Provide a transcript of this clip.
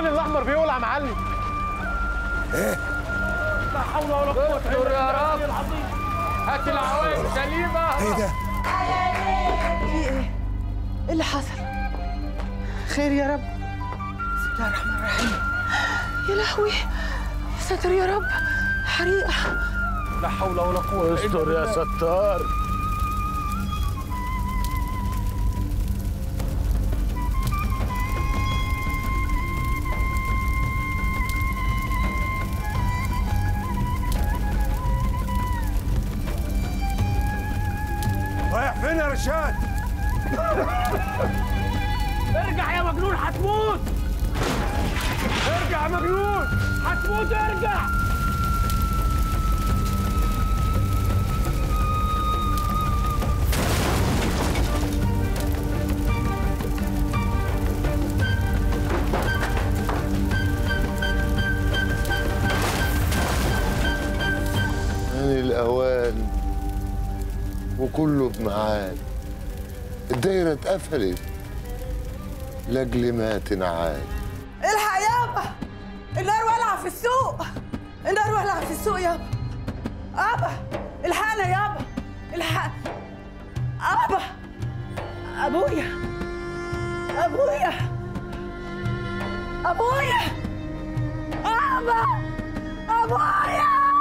الأحمر بيولع يا معلم. لا حول ولا قوة إلا يا بالله رب. العظيم. هات العوائل سليمة. إيه ده؟ في إيه؟ إيه اللي حصل؟ خير يا رب. بسم الله الرحمن الرحيم. يا لهوي. يا ساتر يا رب. حريقة. لا حول ولا قوة استر يا ستار. فين يا رشاد؟ ارجع يا مجنون هتموت! ارجع يا مجنون! هتموت ارجع آن الأوان وكله بميعاد الدايرة اتقفلت. لأجل ما تنعاد. الحق يابا. النار ولعة في السوق. النار ولعة في السوق يابا. آبا الحقنا يابا. الحق. آبا. أبويا. أبويا. أبويا. آبا. أبويا.